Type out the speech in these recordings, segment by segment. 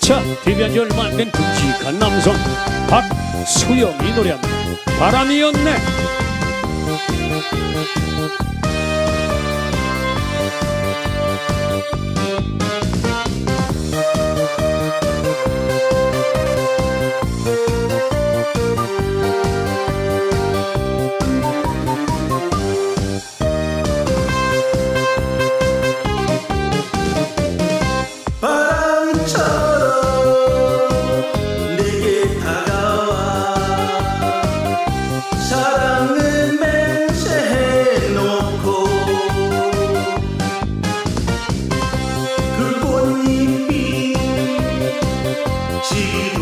자 대변절 만든 굵직한 남성 박수영이 노래합니다. 바람이었네. 幸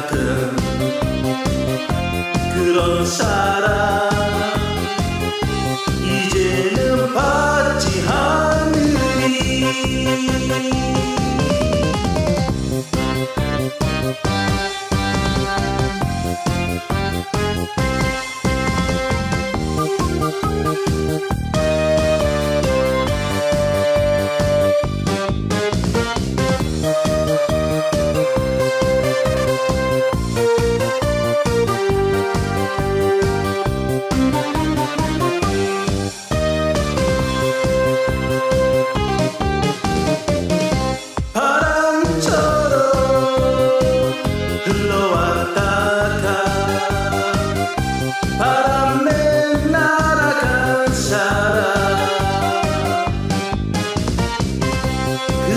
만큼 그런 사람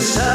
inside.